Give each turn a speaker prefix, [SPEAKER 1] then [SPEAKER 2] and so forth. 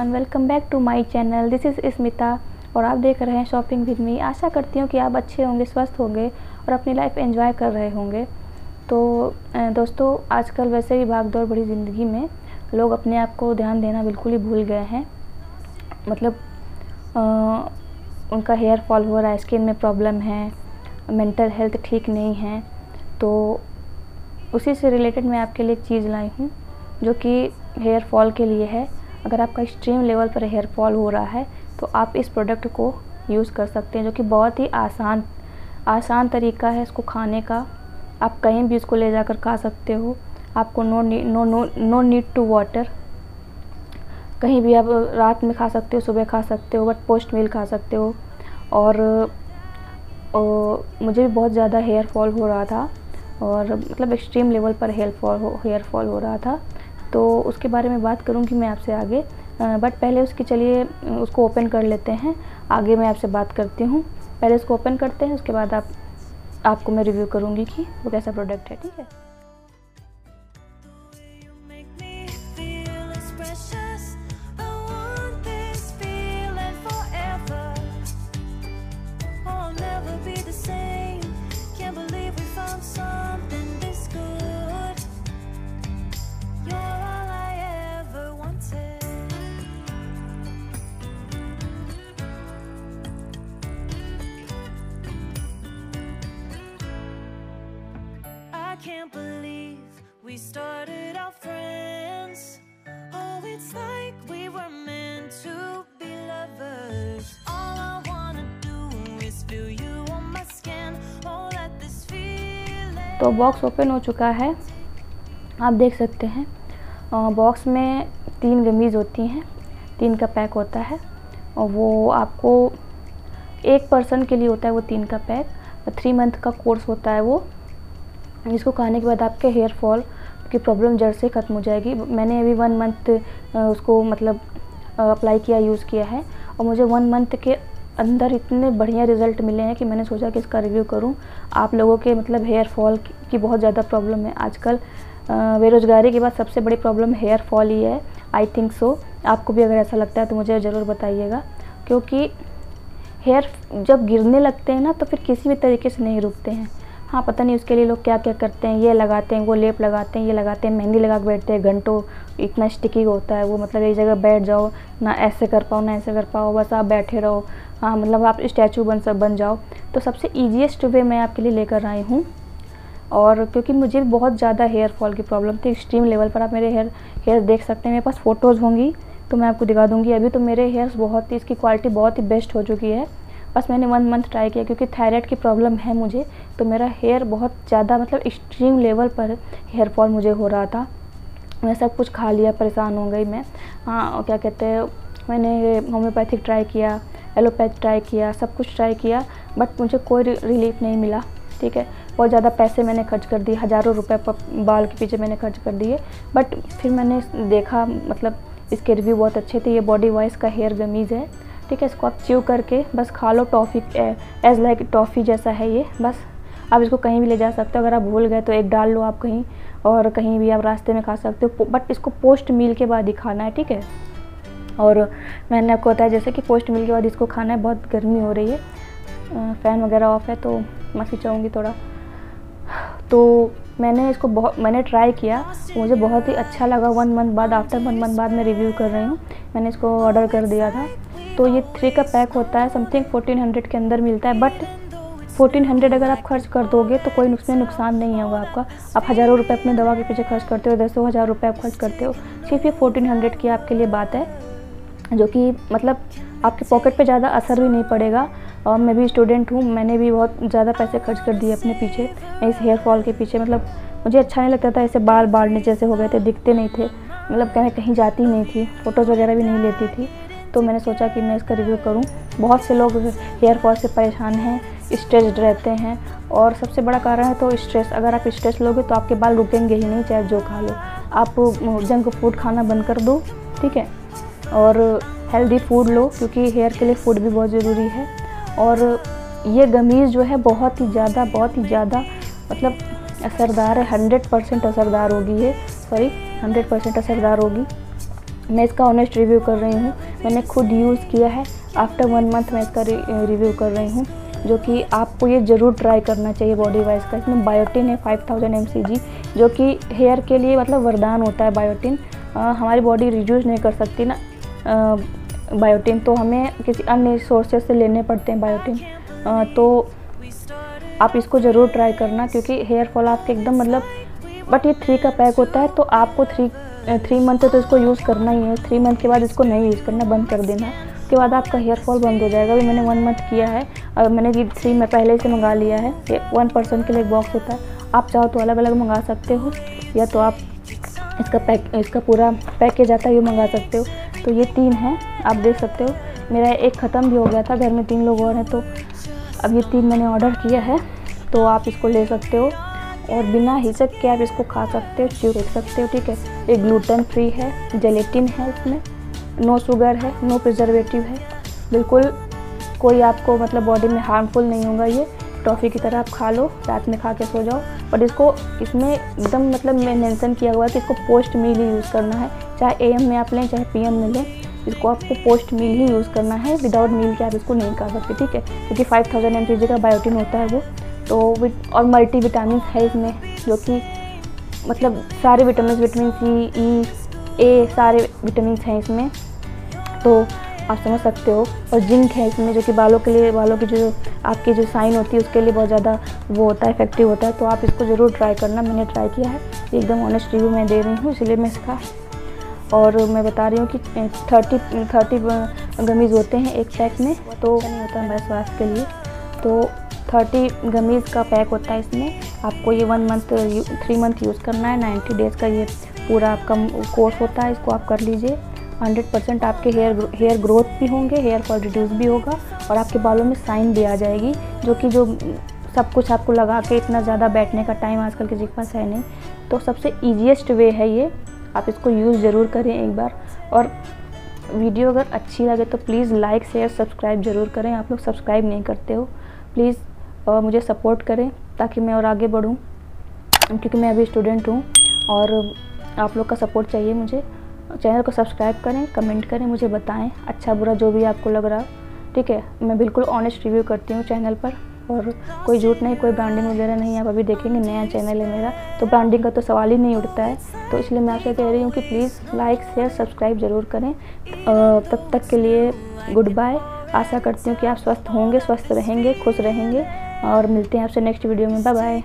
[SPEAKER 1] Everyone welcome back to my channel this is Smita और आप देख रहे हैं शॉपिंग विद मी आशा करती हूँ कि आप अच्छे होंगे स्वस्थ होंगे और अपनी लाइफ एंजॉय कर रहे होंगे। तो दोस्तों आजकल वैसे भी भाग दौड़ बड़ी ज़िंदगी में लोग अपने आप को ध्यान देना बिल्कुल ही भूल गए हैं। मतलब आ, उनका हेयर फॉल हो रहा है स्किन में प्रॉब्लम है मेंटल हेल्थ ठीक नहीं है। तो उसी से रिलेटेड मैं आपके लिए चीज़ लाई हूँ जो कि हेयर फॉल के लिए है। अगर आपका एक्सट्रीम लेवल पर हेयर फॉल हो रहा है तो आप इस प्रोडक्ट को यूज़ कर सकते हैं जो कि बहुत ही आसान आसान तरीका है इसको खाने का। आप कहीं भी इसको ले जाकर खा सकते हो। आपको no no no no need to water कहीं भी आप रात में खा सकते हो सुबह खा सकते हो बट पोस्ट मील खा सकते हो। और, और मुझे भी बहुत ज़्यादा हेयर फॉल हो रहा था और मतलब एक्सट्रीम लेवल पर हेयर फॉल हो हेयर फॉल हो रहा था। तो उसके बारे में बात करूँगी मैं आपसे आगे। बट पहले उसके चलिए, उसको ओपन कर लेते हैं। आगे मैं आपसे बात करती हूँ। पहले उसको ओपन करते हैं, उसके बाद आप, आपको मैं रिव्यू करूँगी कि वो कैसा प्रोडक्ट है, ठीक है? Can't believe we started our friends. Oh, it's like we were meant to be lovers. All I wanna do is feel you on my skin. Oh, let this feeling. तो box open हो चुका है आप देख सकते हैं box में तीन गमीज़ होती हैं तीन का पैक होता है और वो आपको एक पर्सन के लिए होता है वो तीन का पैक थ्री मंथ का कोर्स होता है वो जिसको खाने के बाद आपके हेयर फॉल की प्रॉब्लम जड़ से ख़त्म हो जाएगी। मैंने अभी वन मंथ उसको मतलब अप्लाई किया यूज़ किया है और मुझे वन मंथ के अंदर इतने बढ़िया रिज़ल्ट मिले हैं कि मैंने सोचा कि इसका रिव्यू करूँ। आप लोगों के मतलब हेयर फॉल की बहुत ज़्यादा प्रॉब्लम है। आजकल बेरोज़गारी के बाद सबसे बड़ी प्रॉब्लम हेयर फॉल ही है। आई थिंक सो आपको भी अगर ऐसा लगता है तो मुझे ज़रूर बताइएगा। क्योंकि हेयर जब गिरने लगते हैं ना तो फिर किसी भी तरीके से नहीं रुकते हैं। हाँ पता नहीं उसके लिए लोग क्या क्या करते हैं, ये लगाते हैं, वो लेप लगाते हैं, ये लगाते हैं, मेहंदी लगा के बैठते हैं, घंटों इतना स्टिकी होता है, वो मतलब एक जगह बैठ जाओ, ना ऐसे कर पाओ, ना ऐसे कर पाओ, बस आप बैठे रहो। हाँ मतलब आप स्टैचू बन सब बन जाओ। तो सबसे ईजिएस्ट वे मैं आपके लिए लेकर आई हूँ। और क्योंकि मुझे बहुत ज़्यादा हेयर फॉल की प्रॉब्लम थी एक्सट्रीम लेवल पर आप मेरे हेयर हेयर देख सकते हैं, मेरे पास फ़ोटोज़ होंगी तो मैं आपको दिखा दूँगी। अभी तो मेरे हेयर्स बहुत ही, इसकी क्वालिटी बहुत ही बेस्ट हो चुकी है। बस मैंने वन मंथ ट्राई किया क्योंकि थायराइड की प्रॉब्लम है मुझे तो मेरा हेयर बहुत ज़्यादा मतलब एक्सट्रीम लेवल पर हेयर फॉल मुझे हो रहा था। मैं सब कुछ खा लिया, परेशान हो गई मैं। हाँ क्या कहते हैं, मैंने होम्योपैथिक ट्राई किया एलोपैथ ट्राई किया, सब कुछ ट्राई किया बट मुझे कोई रिलीफ नहीं मिला, ठीक है? बहुत ज़्यादा पैसे मैंने खर्च कर दिए, हज़ारों रुपए बाल के पीछे मैंने खर्च कर दिए बट फिर मैंने देखा मतलब इसके रिव्यू बहुत अच्छे थे, ये बॉडी वॉइस का हेयर गमीज़ है। ठीक है, इसको आप च्यू करके बस खा लो टॉफ़ी एज लाइक टॉफ़ी जैसा है ये, बस। आप इसको कहीं भी ले जा सकते हो, अगर आप भूल गए तो एक डाल लो आप कहीं, और कहीं भी आप रास्ते में खा सकते हो बट इसको पोस्ट मील के बाद ही खाना है, ठीक है। और मैंने आपको बताया, जैसे कि पोस्ट मील के बाद इसको खाना है, बहुत गर्मी हो रही है फ़ैन वगैरह ऑफ़ है तो माफ़ी चाहूँगी थोड़ा। तो मैंने इसको बहुत, मैंने ट्राई किया, मुझे बहुत ही अच्छा लगा वन मंथ बाद आफ्टर वन मंथ बाद मैं रिव्यू कर रही हूँ, मैंने इसको ऑर्डर कर दिया था। तो ये थ्री का पैक होता है समथिंग फोर्टीन हंड्रेड के अंदर मिलता है बट फोर्टीन हंड्रेड अगर आप खर्च कर दोगे तो कोई उसमें नुकसान नहीं होगा आपका। आप हज़ारों रुपए अपने दवा के पीछे खर्च करते हो, दसों हज़ार रुपये आप खर्च करते हो। सिर्फ़ ये फोर्टीन हंड्रेड की आपके लिए बात है, जो कि मतलब आपके पॉकेट पे ज़्यादा असर भी नहीं पड़ेगा। और मैं भी स्टूडेंट हूँ, मैंने भी बहुत ज़्यादा पैसे खर्च कर दिए अपने पीछे, इस हेयर फॉल के पीछे। मतलब मुझे अच्छा नहीं लगता था, ऐसे बाल बाढ़ने जैसे हो गए थे, दिखते नहीं थे। मतलब मैं कहीं जाती नहीं थी फ़ोटोज़ वगैरह भी नहीं लेती थी। तो मैंने सोचा कि मैं इसका रिव्यू करूँ। बहुत से लोग हेयर फॉल से परेशान हैं स्ट्रेस्ड रहते हैं और सबसे बड़ा कारण है तो स्ट्रेस अगर आप स्ट्रेस लोगे तो आपके बाल रुकेंगे ही नहीं, चाहे जो खा लो। आप जंक फ़ूड खाना बंद कर दो, ठीक है? और हेल्दी फ़ूड लो, क्योंकि हेयर के लिए फ़ूड भी बहुत ज़रूरी है। और ये गमीज़ जो है बहुत ही ज़्यादा, बहुत ही ज़्यादा मतलब असरदार है। हंड्रेड परसेंट असरदार होगी ये सॉरी हंड्रेड परसेंट असरदार होगी। मैं इसका ऑनेस्ट रिव्यू कर रही हूँ। मैंने खुद यूज़ किया है। आफ्टर वन मंथ मैं इसका रिव्यू कर रही हूँ, जो कि आपको ये ज़रूर ट्राई करना चाहिए बॉडी वाइज का। इसमें बायोटिन है 5000 थाउज़ेंड जो कि हेयर के लिए मतलब वरदान होता है बायोटिन हमारी बॉडी रिड्यूस नहीं कर सकती ना। बायोटिन तो हमें किसी अन्य सोर्सेज से लेने पड़ते हैं बायोटिन तो आप इसको ज़रूर ट्राई करना, क्योंकि हेयर फॉल आपके एकदम मतलब बट ये थ्री का पैक होता है तो आपको थ्री थ्री मंथ तो इसको यूज़ करना ही है। थ्री मंथ के बाद इसको नहीं यूज़ करना, बंद कर देना। उसके बाद आपका हेयर फॉल बंद हो जाएगा। अभी मैंने वन मंथ किया है। और मैंने ये थ्री में पहले से मंगा लिया है। ये वन पर्सन के लिए बॉक्स होता है। आप चाहो तो अलग अलग मंगा सकते हो, या तो आप इसका पैक इसका पूरा पैकेज आता है, ये मंगा सकते हो। तो ये तीन हैं। आप देख सकते हो। मेरा एक ख़त्म भी हो गया था, घर में तीन लोग और हैं तो अब ये तीन मैंने ऑर्डर किया है। तो आप इसको ले सकते हो। और बिना हिचक के आप इसको खा सकते हो च्यू देख सकते हो, ठीक है? ये ग्लूटेन फ्री है जेलेटिन है इसमें नो शुगर है नो प्रिजर्वेटिव है। बिल्कुल कोई आपको मतलब बॉडी में हार्मफुल नहीं होगा ये। टॉफ़ी की तरह आप खा लो, रात में खा के सो जाओ। बट इसको इसमें एकदम मतलब मैं मेंशन किया हुआ है कि इसको पोस्ट मील ही यूज़ करना है। चाहे एम में आप लें, चाहे पीएम में लें, इसको आपको पोस्ट मील ही यूज़ करना है। विदाउट मील के आप इसको नहीं खा सकते, ठीक है? क्योंकि फाइव थाउज़ेंड एम का बायोटिन होता है वो। तो और मल्टी विटामिन है इसमें जो कि मतलब सारे विटामिन विटामिन सी ई ए सारे विटामिन हैं इसमें। तो आप समझ सकते हो। और जिंक है इसमें जो कि बालों के लिए बालों की जो आपकी जो साइन होती है उसके लिए बहुत ज़्यादा वो होता है इफ़ेक्टिव होता है। तो आप इसको ज़रूर ट्राई करना मैंने ट्राई किया है। एकदम ऑनेस्ट रिव्यू मैं दे रही हूँ इसलिए मैं इसका और मैं बता रही हूँ कि थर्टी थर्टी गमीज़ होते हैं एक पैक में तो नहीं होता। हमारे स्वास्थ्य के लिए। तो थर्टी गमीज़ का पैक होता है इसमें। आपको ये one month three month use करना है। नाइन्टी डेज़ का ये पूरा आपका कोर्स होता है। इसको आप कर लीजिए। हंड्रेड परसेंट आपके हेयर हेयर ग्रोथ भी होंगे हेयर फॉल रिड्यूस भी होगा और आपके बालों में साइन भी आ जाएगी, जो कि जो सब कुछ आपको लगा के इतना ज़्यादा बैठने का टाइम आजकल किसी के पास है नहीं। तो सबसे ईजिएस्ट वे है ये। आप इसको यूज़ ज़रूर करें एक बार। और वीडियो अगर अच्छी लगे तो प्लीज़ लाइक शेयर सब्सक्राइब ज़रूर करें। आप लोग सब्सक्राइब नहीं करते हो प्लीज़ मुझे सपोर्ट करें ताकि मैं और आगे बढ़ूँ। क्योंकि मैं अभी स्टूडेंट हूँ और आप लोग का सपोर्ट चाहिए मुझे। चैनल को सब्सक्राइब करें, कमेंट करें, मुझे बताएँ अच्छा बुरा जो भी आपको लग रहा। ठीक है, मैं बिल्कुल ऑनेस्ट रिव्यू करती हूँ चैनल पर और कोई झूठ नहीं, कोई ब्रांडिंग वगैरह नहीं, आप अभी देखेंगे नया चैनल है मेरा। तो ब्रांडिंग का तो सवाल ही नहीं उठता है तो इसलिए मैं आपसे कह रही हूँ कि प्लीज़ लाइक शेयर सब्सक्राइब ज़रूर करें। तब तक के लिए गुड बाय आशा करती हूँ कि आप स्वस्थ होंगे, स्वस्थ रहेंगे, खुश रहेंगे और मिलते हैं आपसे नेक्स्ट वीडियो में। Bye bye